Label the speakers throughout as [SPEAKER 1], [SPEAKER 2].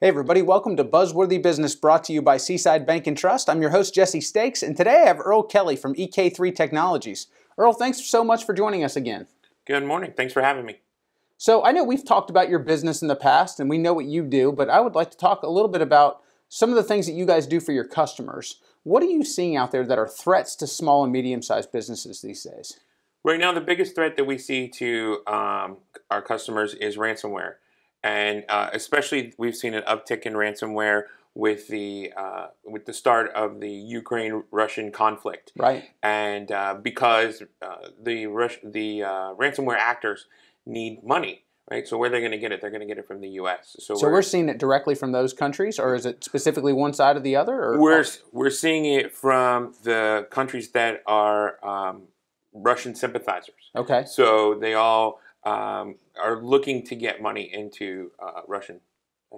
[SPEAKER 1] Hey everybody, welcome to Buzzworthy Business brought to you by Seaside Bank and Trust. I'm your host Jesse Stakes and today I have Earl Kelly from EK3 Technologies. Earl, thanks so much for joining us again.
[SPEAKER 2] Good morning. Thanks for having me.
[SPEAKER 1] So I know we've talked about your business in the past and we know what you do, but I would like to talk a little bit about some of the things that you guys do for your customers. What are you seeing out there that are threats to small and medium-sized businesses these days?
[SPEAKER 2] Right now, the biggest threat that we see to um, our customers is ransomware and uh, especially we've seen an uptick in ransomware with the uh, with the start of the Ukraine-Russian conflict.
[SPEAKER 1] Right.
[SPEAKER 2] And uh, because uh, the Rus- the uh, ransomware actors need money, right? So where they're going to get it? They're going to get it from the U.S.
[SPEAKER 1] So, so we're, we're, seeing it directly from those countries, or is it specifically one side or the other? Or?
[SPEAKER 2] We're we're seeing it from the countries that are um, Russian sympathizers.
[SPEAKER 1] Okay.
[SPEAKER 2] So they all um, are looking to get money into uh, Russian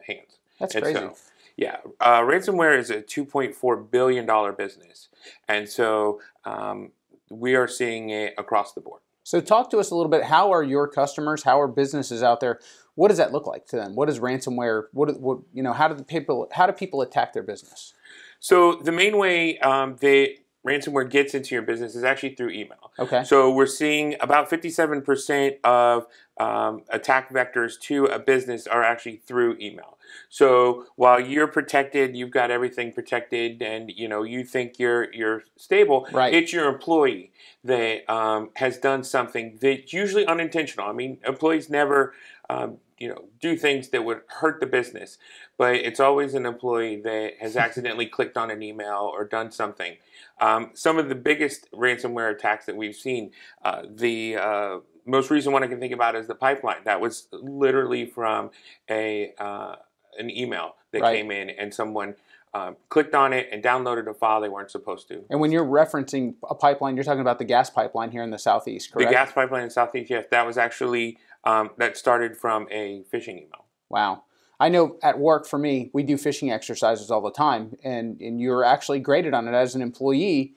[SPEAKER 2] hands.
[SPEAKER 1] That's and crazy. So,
[SPEAKER 2] yeah, uh, ransomware is a 2.4 billion dollar business, and so um, we are seeing it across the board.
[SPEAKER 1] So, talk to us a little bit. How are your customers? How are businesses out there? What does that look like to them? What is ransomware? What, what you know? How do the people? How do people attack their business?
[SPEAKER 2] So the main way um, they ransomware gets into your business is actually through email.
[SPEAKER 1] Okay.
[SPEAKER 2] So we're seeing about 57% of um, attack vectors to a business are actually through email. So while you're protected, you've got everything protected, and you know you think you're you're stable.
[SPEAKER 1] Right.
[SPEAKER 2] It's your employee that um, has done something that's usually unintentional. I mean, employees never um, you know do things that would hurt the business but it's always an employee that has accidentally clicked on an email or done something um, some of the biggest ransomware attacks that we've seen uh, the uh, most recent one i can think about is the pipeline that was literally from a uh, an email that right. came in and someone um, clicked on it and downloaded a file they weren't supposed to.
[SPEAKER 1] And when you're referencing a pipeline, you're talking about the gas pipeline here in the southeast, correct?
[SPEAKER 2] The gas pipeline in the southeast, yes. That was actually um, that started from a phishing email.
[SPEAKER 1] Wow. I know at work for me, we do phishing exercises all the time, and, and you're actually graded on it as an employee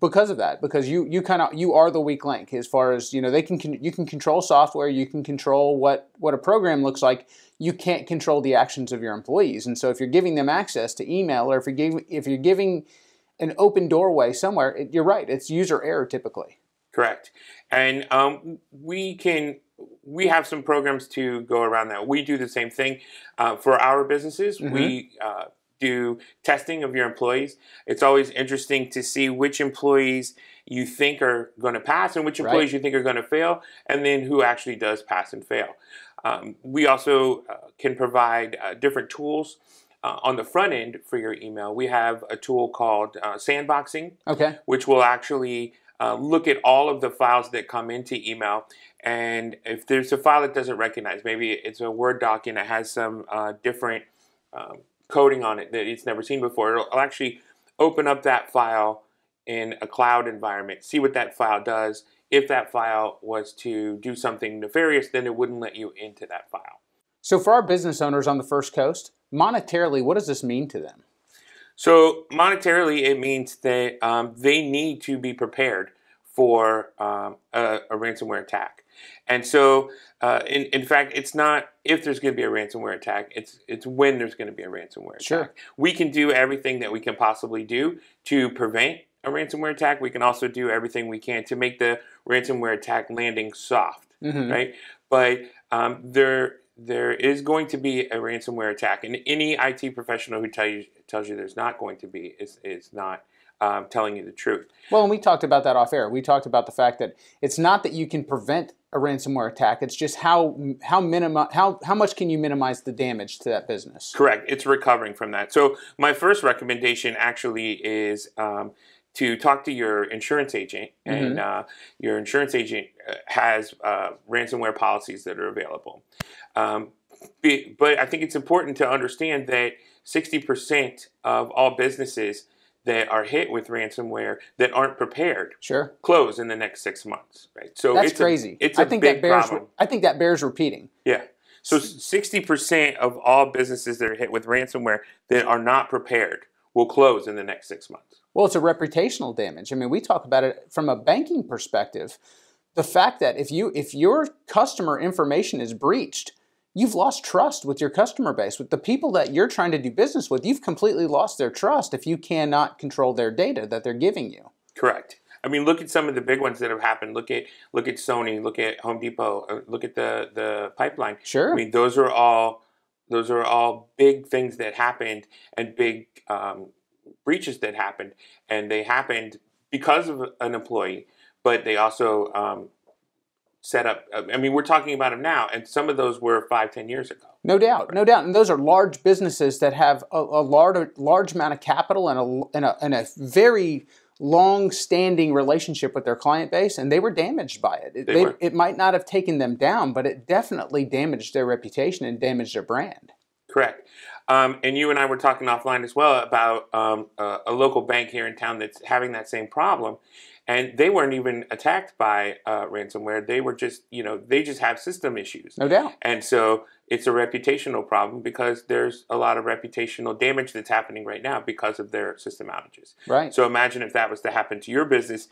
[SPEAKER 1] because of that because you you kind of you are the weak link as far as you know they can you can control software you can control what what a program looks like you can't control the actions of your employees and so if you're giving them access to email or if you're giving if you're giving an open doorway somewhere it, you're right it's user error typically
[SPEAKER 2] correct and um, we can we have some programs to go around that. We do the same thing uh, for our businesses. Mm-hmm. We uh, do testing of your employees. It's always interesting to see which employees you think are going to pass and which employees right. you think are going to fail, and then who actually does pass and fail. Um, we also uh, can provide uh, different tools. Uh, on the front end for your email, we have a tool called uh, sandboxing,
[SPEAKER 1] okay.
[SPEAKER 2] which will actually uh, look at all of the files that come into email. And if there's a file that doesn't recognize, maybe it's a Word doc and it has some uh, different um, coding on it that it's never seen before, it'll, it'll actually open up that file in a cloud environment, see what that file does. If that file was to do something nefarious, then it wouldn't let you into that file.
[SPEAKER 1] So, for our business owners on the First Coast, monetarily, what does this mean to them?
[SPEAKER 2] So monetarily, it means that um, they need to be prepared for um, a, a, ransomware attack. And so, uh, in, in fact, it's not if there's going to be a ransomware attack, it's, it's when there's going to be a ransomware attack. sure. We can do everything that we can possibly do to prevent a ransomware attack. We can also do everything we can to make the ransomware attack landing soft, mm-hmm. right? But um, there there is going to be a ransomware attack, and any IT professional who tell you, tells you there's not going to be is, is not um, telling you the truth.
[SPEAKER 1] Well, and we talked about that off air. We talked about the fact that it's not that you can prevent a ransomware attack. It's just how how minima, how how much can you minimize the damage to that business?
[SPEAKER 2] Correct. It's recovering from that. So my first recommendation actually is. Um, to talk to your insurance agent, and mm-hmm. uh, your insurance agent uh, has uh, ransomware policies that are available. Um, but I think it's important to understand that 60% of all businesses that are hit with ransomware that aren't prepared
[SPEAKER 1] sure.
[SPEAKER 2] close in the next six months right?
[SPEAKER 1] So that's it's crazy.
[SPEAKER 2] a, it's a I think big that
[SPEAKER 1] bears,
[SPEAKER 2] problem.
[SPEAKER 1] i think that bears repeating.
[SPEAKER 2] Yeah. So 60% of all businesses that are hit with ransomware that are not prepared will close in the next six months.
[SPEAKER 1] Well it's a reputational damage. I mean we talk about it from a banking perspective. The fact that if you if your customer information is breached you've lost trust with your customer base. With the people that you're trying to do business with, you've completely lost their trust if you cannot control their data that they're giving you.
[SPEAKER 2] Correct. I mean, look at some of the big ones that have happened. Look at look at Sony. Look at Home Depot. uh, Look at the the pipeline.
[SPEAKER 1] Sure.
[SPEAKER 2] I mean, those are all those are all big things that happened and big um, breaches that happened, and they happened because of an employee, but they also um, set up. I mean, we're talking about them now, and some of those were five, ten years ago.
[SPEAKER 1] No doubt, no doubt, and those are large businesses that have a, a large, large amount of capital and a, and a, and a very long-standing relationship with their client base, and they were damaged by it. It,
[SPEAKER 2] They
[SPEAKER 1] they-
[SPEAKER 2] were.
[SPEAKER 1] it might not have taken them down, but it definitely damaged their reputation and damaged their brand.
[SPEAKER 2] Correct. Um, and you and I were talking offline as well about um, a, a local bank here in town that's having that same problem. And they weren't even attacked by uh, ransomware. They were just, you know, they just have system issues.
[SPEAKER 1] No doubt.
[SPEAKER 2] And so it's a reputational problem because there's a lot of reputational damage that's happening right now because of their system outages.
[SPEAKER 1] Right.
[SPEAKER 2] So imagine if that was to happen to your business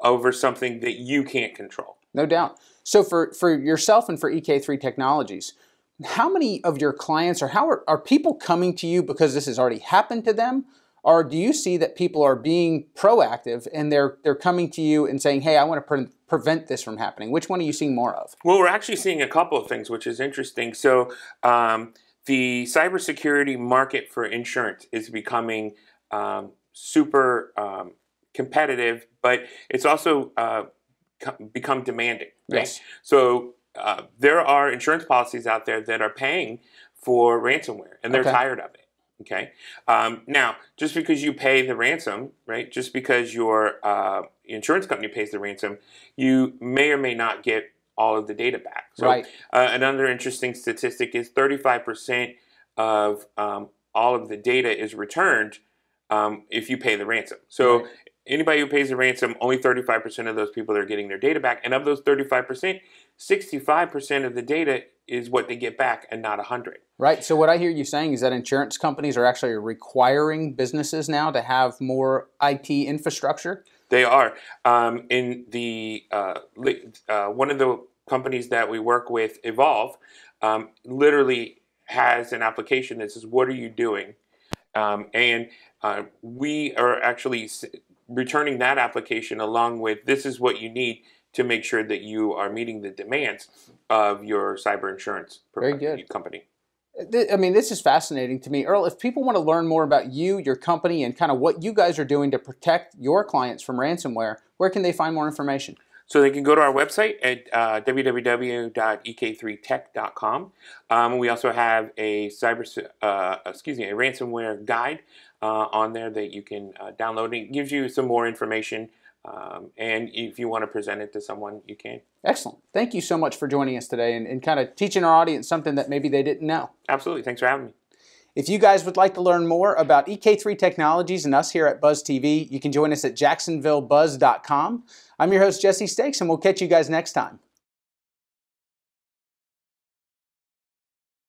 [SPEAKER 2] over something that you can't control.
[SPEAKER 1] No doubt. So for, for yourself and for EK3 Technologies, how many of your clients or how are, are people coming to you because this has already happened to them? Or do you see that people are being proactive and they're they're coming to you and saying, "Hey, I want to pre- prevent this from happening"? Which one are you seeing more of?
[SPEAKER 2] Well, we're actually seeing a couple of things, which is interesting. So, um, the cybersecurity market for insurance is becoming um, super um, competitive, but it's also uh, co- become demanding. Right?
[SPEAKER 1] Yes.
[SPEAKER 2] So, uh, there are insurance policies out there that are paying for ransomware, and they're
[SPEAKER 1] Okay.
[SPEAKER 2] tired of it. Okay. Um, now, just because you pay the ransom, right? Just because your uh, insurance company pays the ransom, you may or may not get all of the data back. So,
[SPEAKER 1] Right.
[SPEAKER 2] uh, another interesting statistic is 35% of um, all of the data is returned um, if you pay the ransom. So,
[SPEAKER 1] Right.
[SPEAKER 2] Anybody who pays a ransom, only 35% of those people are getting their data back. And of those 35%, 65% of the data is what they get back and not 100.
[SPEAKER 1] Right. So what I hear you saying is that insurance companies are actually requiring businesses now to have more IT infrastructure.
[SPEAKER 2] They are. Um, in the uh, uh, one of the companies that we work with, Evolve, um, literally has an application that says, "What are you doing?" Um, and uh, we are actually returning that application along with, "This is what you need." To make sure that you are meeting the demands of your cyber insurance
[SPEAKER 1] Very good.
[SPEAKER 2] company.
[SPEAKER 1] I mean, this is fascinating to me. Earl, if people want to learn more about you, your company, and kind of what you guys are doing to protect your clients from ransomware, where can they find more information?
[SPEAKER 2] So they can go to our website at uh, www.ek3tech.com. Um, we also have a cyber, uh, excuse me, a ransomware guide on there that you can uh, download. It gives you some more information, um, and if you want to present it to someone, you can.
[SPEAKER 1] Excellent. Thank you so much for joining us today and, and kind of teaching our audience something that maybe they didn't know.
[SPEAKER 2] Absolutely. Thanks for having me.
[SPEAKER 1] If you guys would like to learn more about EK3 Technologies and us here at Buzz TV, you can join us at jacksonvillebuzz.com. I'm your host, Jesse Stakes, and we'll catch you guys next time.